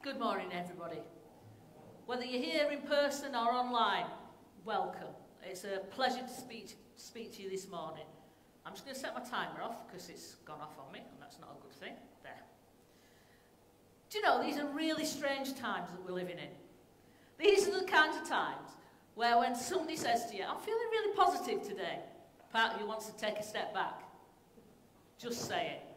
Good morning, everybody. Whether you're here in person or online, welcome. It's a pleasure to speak, speak to you this morning. I'm just going to set my timer off because it's gone off on me, and that's not a good thing. There. Do you know, these are really strange times that we're living in. These are the kinds of times where when somebody says to you, I'm feeling really positive today, part of you wants to take a step back. Just say it.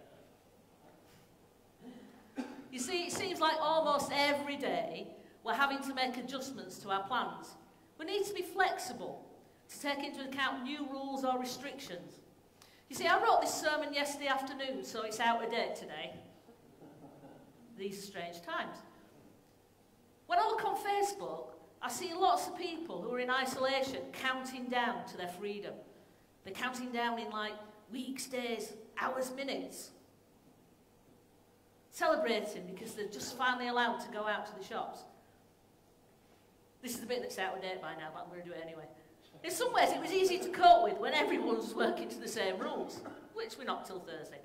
You see, it seems like almost every day we're having to make adjustments to our plans. We need to be flexible to take into account new rules or restrictions. You see, I wrote this sermon yesterday afternoon, so it's out of date today. These strange times. When I look on Facebook, I see lots of people who are in isolation counting down to their freedom. They're counting down in like weeks, days, hours, minutes celebrating because they're just finally allowed to go out to the shops. This is the bit that's out of date by now, but I'm going to do it anyway. In some ways, it was easy to cope with when everyone was working to the same rules, which we're not till Thursday.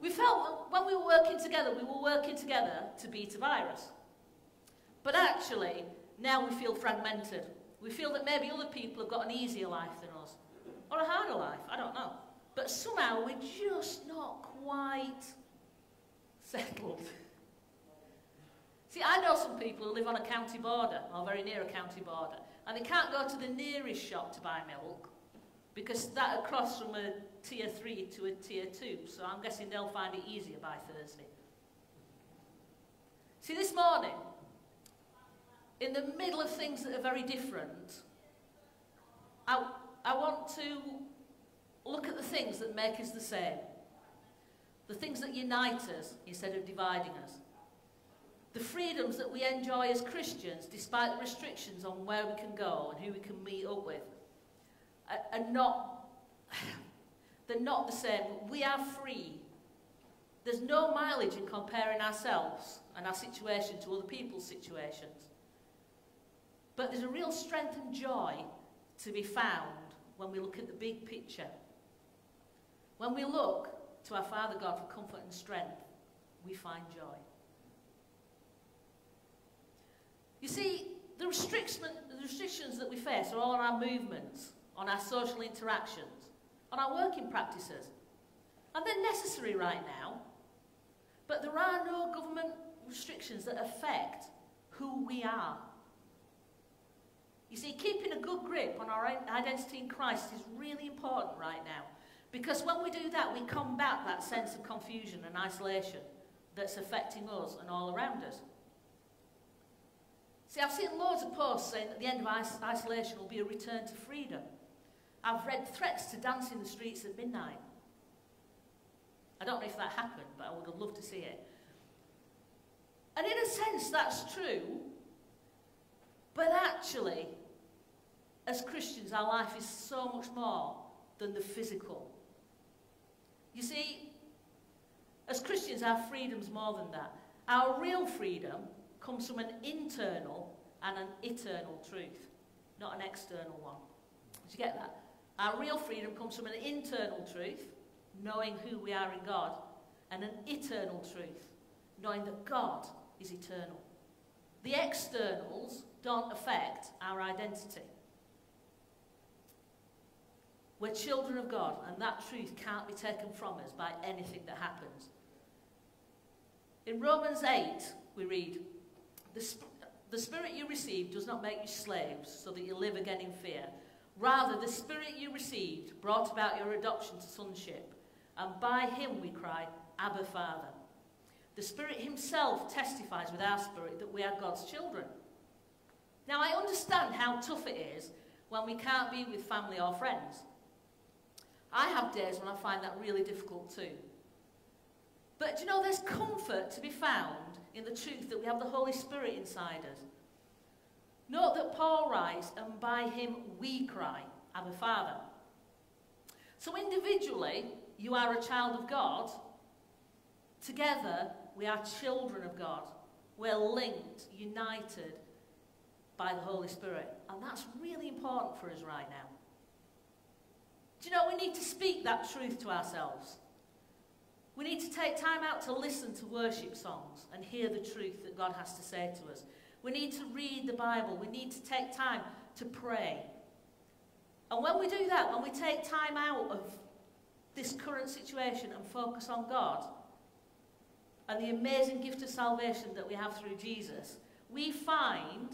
We felt when we were working together, we were working together to beat a virus. But actually, now we feel fragmented. We feel that maybe other people have got an easier life than us, or a harder life, I don't know. But somehow we're just not quite settled. See, I know some people who live on a county border, or very near a county border, and they can't go to the nearest shop to buy milk because that across from a tier 3 to a tier 2, so I'm guessing they'll find it easier by Thursday. See, this morning, in the middle of things that are very different, I, I want to look at the things that make us the same the things that unite us instead of dividing us. The freedoms that we enjoy as Christians, despite the restrictions on where we can go and who we can meet up with, are, not, they're not the same. We are free. There's no mileage in comparing ourselves and our situation to other people's situations. But there's a real strength and joy to be found when we look at the big picture. When we look to our Father God for comfort and strength, we find joy. You see, the, the restrictions that we face are all on our movements, on our social interactions, on our working practices. And they're necessary right now, but there are no government restrictions that affect who we are. You see, keeping a good grip on our identity in Christ is really important right now. Because when we do that, we combat that sense of confusion and isolation that's affecting us and all around us. See, I've seen loads of posts saying that the end of isolation will be a return to freedom. I've read threats to dance in the streets at midnight. I don't know if that happened, but I would have loved to see it. And in a sense, that's true. But actually, as Christians, our life is so much more than the physical. You see, as Christians, our freedom's more than that. Our real freedom comes from an internal and an eternal truth, not an external one. Did you get that? Our real freedom comes from an internal truth, knowing who we are in God, and an eternal truth, knowing that God is eternal. The externals don't affect our identity. We're children of God, and that truth can't be taken from us by anything that happens. In Romans 8, we read, the, sp the Spirit you received does not make you slaves so that you live again in fear. Rather, the Spirit you received brought about your adoption to sonship, and by him we cry, Abba, Father. The Spirit himself testifies with our spirit that we are God's children. Now, I understand how tough it is when we can't be with family or friends. I have days when I find that really difficult too. But you know, there's comfort to be found in the truth that we have the Holy Spirit inside us. Note that Paul writes, and by him we cry, Abba Father. So individually, you are a child of God. Together, we are children of God. We're linked, united by the Holy Spirit. And that's really important for us right now. Do you know, we need to speak that truth to ourselves. We need to take time out to listen to worship songs and hear the truth that God has to say to us. We need to read the Bible. We need to take time to pray. And when we do that, when we take time out of this current situation and focus on God and the amazing gift of salvation that we have through Jesus, we find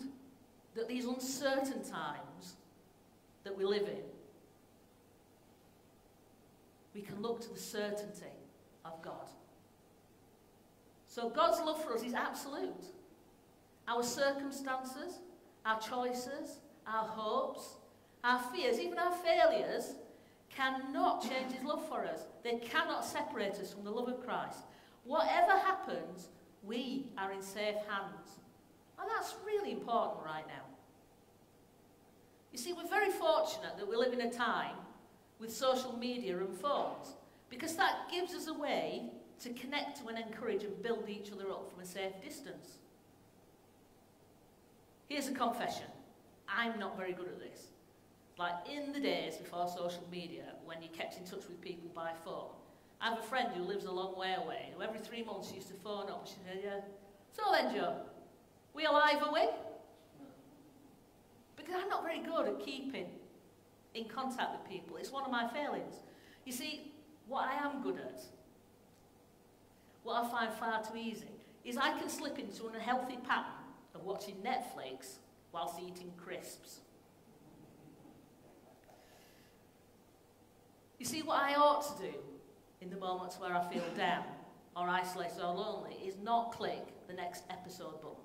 that these uncertain times that we live in, we can look to the certainty of God. So God's love for us is absolute. Our circumstances, our choices, our hopes, our fears, even our failures, cannot change his love for us. They cannot separate us from the love of Christ. Whatever happens, we are in safe hands. And that's really important right now. You see, we're very fortunate that we live in a time with social media and phones because that gives us a way to connect to and encourage and build each other up from a safe distance. Here's a confession. I'm not very good at this. Like in the days before social media, when you kept in touch with people by phone, I have a friend who lives a long way away, who every three months used to phone up. She said, yeah, so then, Joe, we alive, are we? Because I'm not very good at keeping in contact with people. It's one of my failings. You see, what I am good at, what I find far too easy, is I can slip into an unhealthy pattern of watching Netflix whilst eating crisps. You see, what I ought to do in the moments where I feel down or isolated or lonely is not click the next episode button.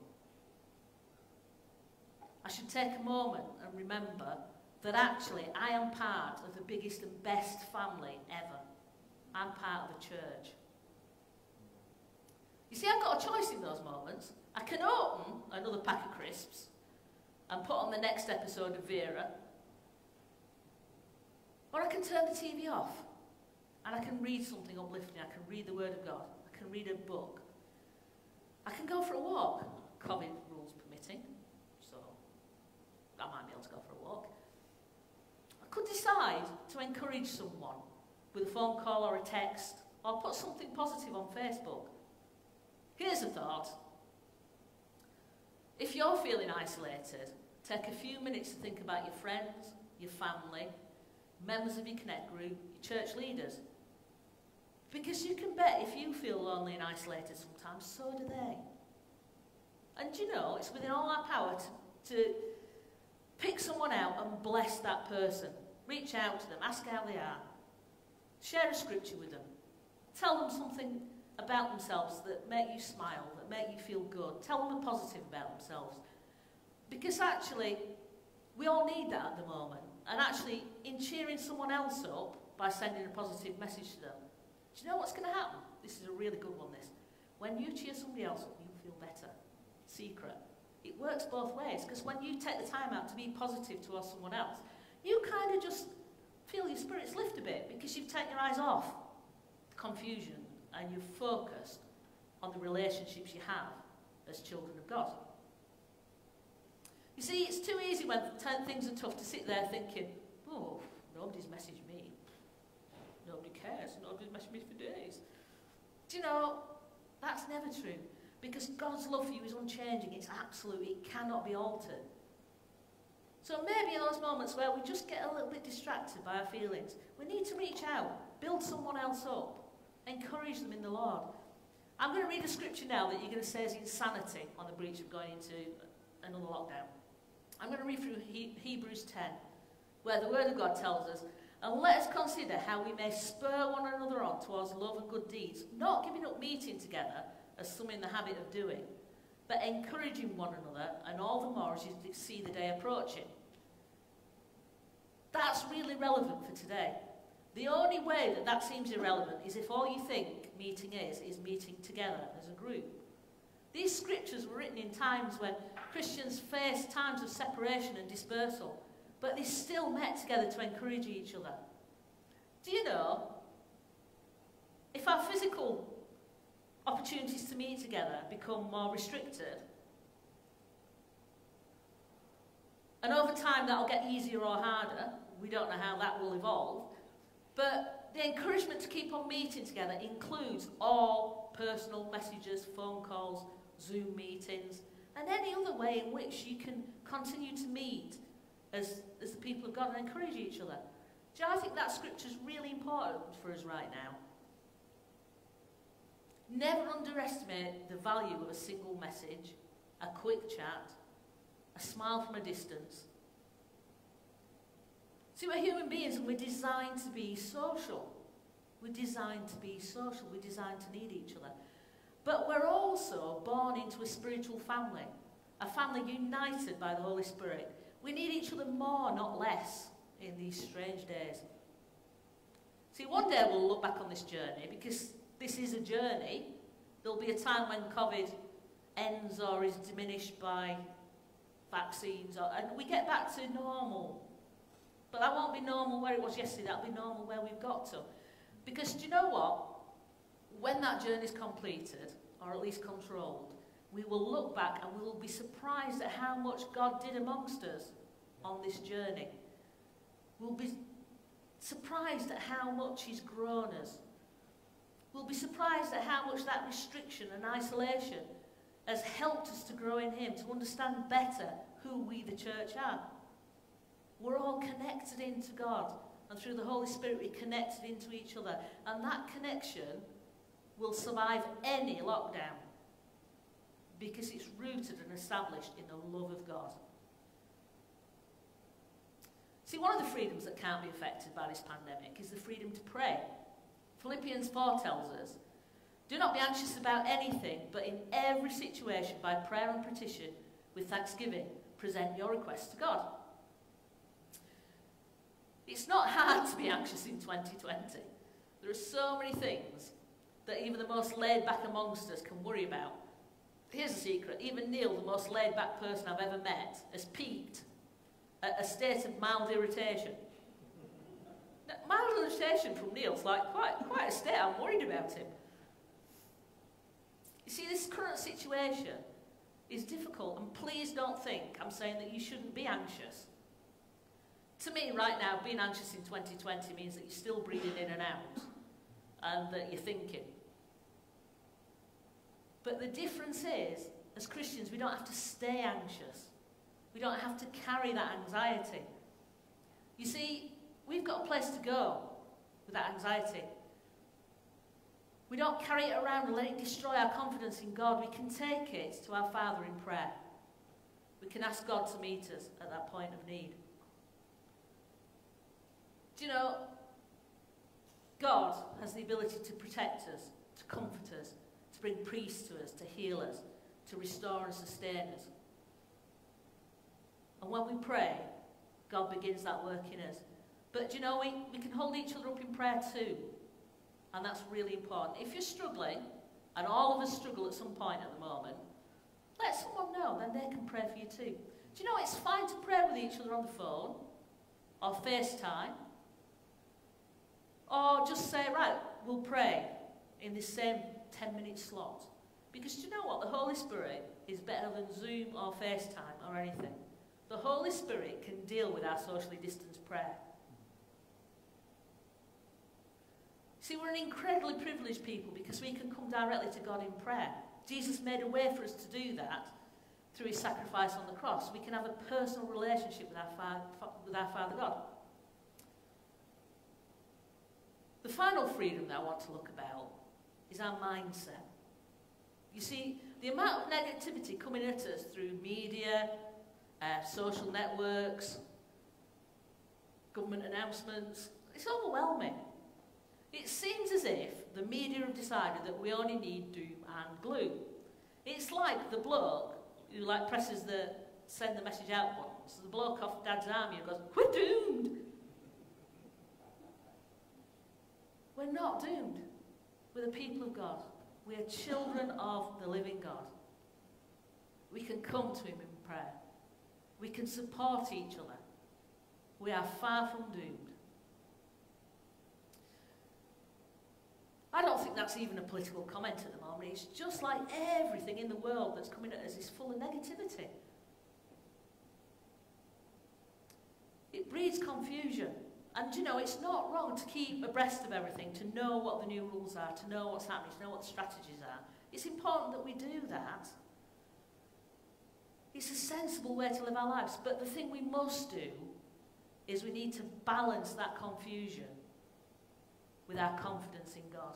I should take a moment and remember that actually I am part of the biggest and best family ever. I'm part of the church. You see, I've got a choice in those moments. I can open another pack of crisps and put on the next episode of Vera, or I can turn the TV off and I can read something uplifting. I can read the Word of God. I can read a book. I can go for a walk, COVID rules permitting, so I might be able to go for a walk. I could decide to encourage someone with a phone call or a text, or put something positive on Facebook. Here's a thought. If you're feeling isolated, take a few minutes to think about your friends, your family, members of your Connect group, your church leaders. Because you can bet if you feel lonely and isolated sometimes, so do they. And you know, it's within all our power to, to pick someone out and bless that person. Reach out to them, ask how they are. Share a scripture with them. Tell them something about themselves that make you smile, that make you feel good. Tell them a positive about themselves. Because actually, we all need that at the moment. And actually, in cheering someone else up by sending a positive message to them, do you know what's going to happen? This is a really good one, this. When you cheer somebody else up, you feel better. Secret. It works both ways, because when you take the time out to be positive towards someone else, you kind of just feel your spirits lift a bit because you've taken your eyes off confusion and you've focused on the relationships you have as children of God. You see, it's too easy when things are tough to sit there thinking, oh, nobody's messaged me. Nobody cares. Nobody's messaged me for days. Do you know, that's never true. Because God's love for you is unchanging. It's absolute. It cannot be altered. So maybe in those moments where we just get a little bit distracted by our feelings, we need to reach out, build someone else up, encourage them in the Lord. I'm going to read a scripture now that you're going to say is insanity on the breach of going into another lockdown. I'm going to read through he Hebrews 10, where the Word of God tells us, and let us consider how we may spur one another on towards love and good deeds, not giving up meeting together, as some in the habit of doing, but encouraging one another, and all the more as you see the day approaching. That's really relevant for today. The only way that that seems irrelevant is if all you think meeting is, is meeting together as a group. These scriptures were written in times when Christians faced times of separation and dispersal, but they still met together to encourage each other. Do you know, if our physical opportunities to meet together become more restricted, and over time that'll get easier or harder, we don't know how that will evolve, but the encouragement to keep on meeting together includes all personal messages, phone calls, Zoom meetings, and any other way in which you can continue to meet as, as the people of God and encourage each other. Do I think that scripture is really important for us right now. Never underestimate the value of a single message, a quick chat, a smile from a distance. See, we're human beings and we're designed to be social. We're designed to be social. We're designed to need each other. But we're also born into a spiritual family, a family united by the Holy Spirit. We need each other more, not less, in these strange days. See, one day we'll look back on this journey because this is a journey. There'll be a time when COVID ends or is diminished by vaccines, or, and we get back to normal. But that won't be normal where it was yesterday, that'll be normal where we've got to. Because do you know what? When that journey is completed, or at least controlled, we will look back and we will be surprised at how much God did amongst us on this journey. We'll be surprised at how much He's grown us. We'll be surprised at how much that restriction and isolation has helped us to grow in Him, to understand better who we, the church, are. We're all connected into God, and through the Holy Spirit, we're connected into each other. And that connection will survive any lockdown because it's rooted and established in the love of God. See, one of the freedoms that can't be affected by this pandemic is the freedom to pray. Philippians 4 tells us, Do not be anxious about anything, but in every situation, by prayer and petition, with thanksgiving, present your requests to God. It's not hard to be anxious in 2020. There are so many things that even the most laid back amongst us can worry about. Here's a secret even Neil, the most laid back person I've ever met, has peaked at a state of mild irritation. Now, mild irritation from Neil's like quite, quite a state. I'm worried about him. You see, this current situation is difficult, and please don't think I'm saying that you shouldn't be anxious. To me, right now, being anxious in 2020 means that you're still breathing in and out and that you're thinking. But the difference is, as Christians, we don't have to stay anxious. We don't have to carry that anxiety. You see, we've got a place to go with that anxiety. We don't carry it around and let it destroy our confidence in God. We can take it to our Father in prayer. We can ask God to meet us at that point of need. Do you know, God has the ability to protect us, to comfort us, to bring peace to us, to heal us, to restore and sustain us. And when we pray, God begins that work in us. But you know, we, we can hold each other up in prayer too. And that's really important. If you're struggling, and all of us struggle at some point at the moment, let someone know, then they can pray for you too. Do you know it's fine to pray with each other on the phone or FaceTime or just say, right, we'll pray in this same 10 minute slot. Because do you know what? The Holy Spirit is better than Zoom or FaceTime or anything. The Holy Spirit can deal with our socially distanced prayer. See, we're an incredibly privileged people because we can come directly to God in prayer. Jesus made a way for us to do that through his sacrifice on the cross. We can have a personal relationship with our Father, with our Father God. The final freedom that I want to look about is our mindset. You see, the amount of negativity coming at us through media, uh, social networks, government announcements, it's overwhelming. It seems as if the media have decided that we only need doom and gloom. It's like the bloke who like presses the send the message out button. So the bloke off Dad's Army goes, we're doomed. We're not doomed. We're the people of God. We are children of the living God. We can come to him in prayer. We can support each other. We are far from doomed. I don't think that's even a political comment at the moment. It's just like everything in the world that's coming at us is full of negativity. It breeds confusion. And you know, it's not wrong to keep abreast of everything, to know what the new rules are, to know what's happening, to know what the strategies are. It's important that we do that. It's a sensible way to live our lives. But the thing we must do is we need to balance that confusion with our confidence in God.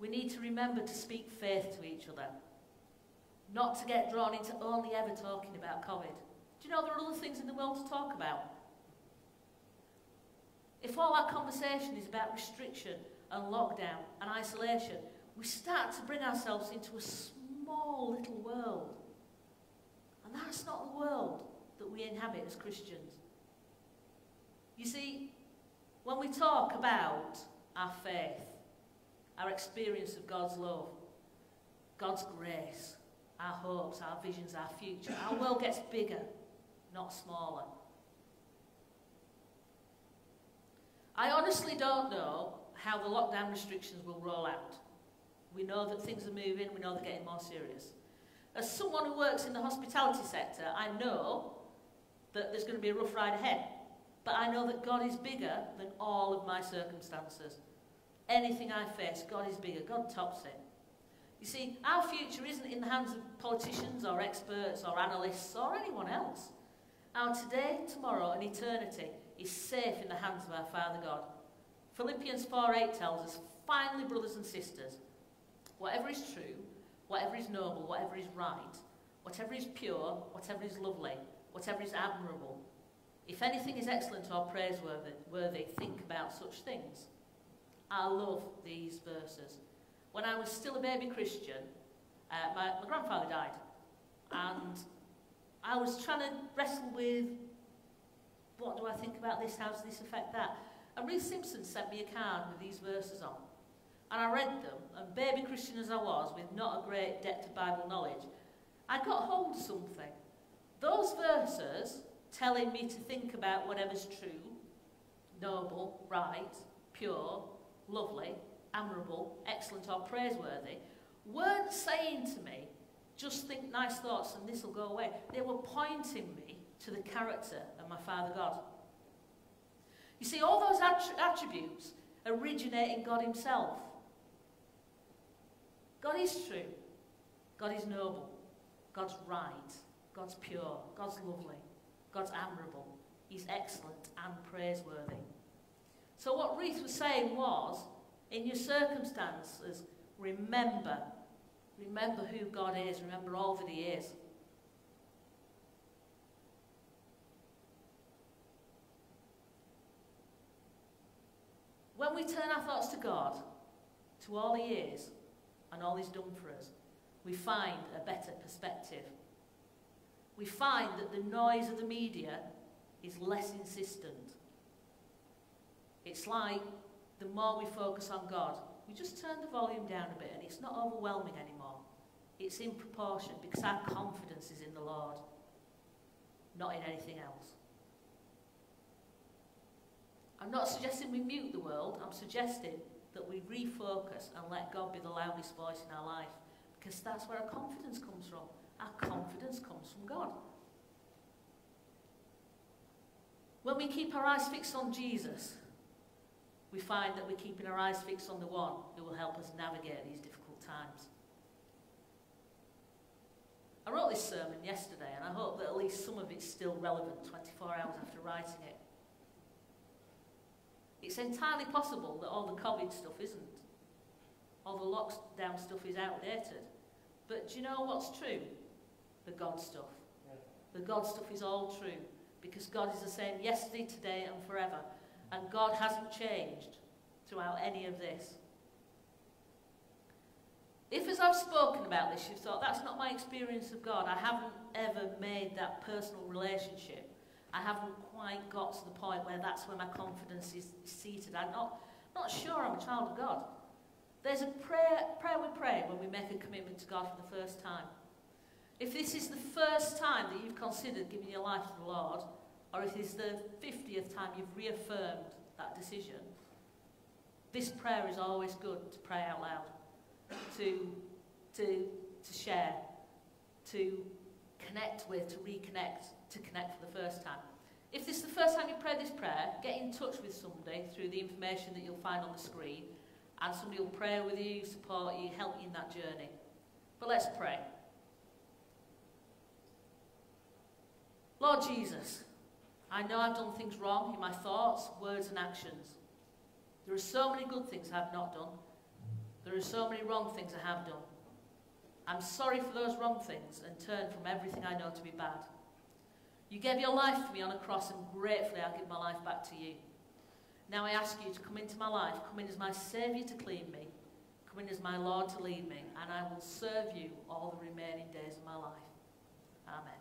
We need to remember to speak faith to each other, not to get drawn into only ever talking about COVID. Do you know there are other things in the world to talk about? If all our conversation is about restriction and lockdown and isolation, we start to bring ourselves into a small little world. And that's not the world that we inhabit as Christians. You see, when we talk about our faith, our experience of God's love, God's grace, our hopes, our visions, our future, our world gets bigger, not smaller. I honestly don't know how the lockdown restrictions will roll out. We know that things are moving, we know they're getting more serious. As someone who works in the hospitality sector, I know that there's going to be a rough ride ahead. But I know that God is bigger than all of my circumstances. Anything I face, God is bigger. God tops it. You see, our future isn't in the hands of politicians or experts or analysts or anyone else. Our today, tomorrow, and eternity is safe in the hands of our Father God. Philippians 4:8 tells us, finally, brothers and sisters, whatever is true, whatever is noble, whatever is right, whatever is pure, whatever is lovely, whatever is admirable, if anything is excellent or praiseworthy, worthy, think about such things. I love these verses. When I was still a baby Christian, uh, my, my grandfather died. And I was trying to wrestle with what do I think about this? How does this affect that? And Ruth Simpson sent me a card with these verses on. And I read them, and baby Christian as I was, with not a great depth of Bible knowledge, I got hold of something. Those verses telling me to think about whatever's true, noble, right, pure, lovely, admirable, excellent, or praiseworthy, weren't saying to me, just think nice thoughts and this will go away. They were pointing me to the character of my Father God. You see, all those attributes originate in God Himself. God is true. God is noble. God's right. God's pure. God's lovely. God's admirable. He's excellent and praiseworthy. So what Ruth was saying was, in your circumstances, remember. Remember who God is. Remember all that he is. When we turn our thoughts to God, to all he is, and all he's done for us, we find a better perspective we find that the noise of the media is less insistent. It's like the more we focus on God, we just turn the volume down a bit and it's not overwhelming anymore. It's in proportion because our confidence is in the Lord, not in anything else. I'm not suggesting we mute the world, I'm suggesting that we refocus and let God be the loudest voice in our life because that's where our confidence comes from. Our confidence comes from God. When we keep our eyes fixed on Jesus, we find that we're keeping our eyes fixed on the one who will help us navigate these difficult times. I wrote this sermon yesterday, and I hope that at least some of it's still relevant 24 hours after writing it. It's entirely possible that all the COVID stuff isn't. All the lockdown stuff is outdated. But do you know what's true? The God stuff. The God stuff is all true because God is the same yesterday, today, and forever. And God hasn't changed throughout any of this. If, as I've spoken about this, you've thought, that's not my experience of God, I haven't ever made that personal relationship, I haven't quite got to the point where that's where my confidence is seated, I'm not, not sure I'm a child of God. There's a prayer, prayer we pray when we make a commitment to God for the first time. If this is the first time that you've considered giving your life to the Lord, or if it's the 50th time you've reaffirmed that decision, this prayer is always good to pray out loud, to, to, to share, to connect with, to reconnect, to connect for the first time. If this is the first time you pray this prayer, get in touch with somebody through the information that you'll find on the screen, and somebody will pray with you, support you, help you in that journey. But let's pray. Lord Jesus, I know I've done things wrong in my thoughts, words, and actions. There are so many good things I've not done. There are so many wrong things I have done. I'm sorry for those wrong things and turn from everything I know to be bad. You gave your life for me on a cross, and gratefully I give my life back to you. Now I ask you to come into my life, come in as my Saviour to clean me, come in as my Lord to lead me, and I will serve you all the remaining days of my life. Amen.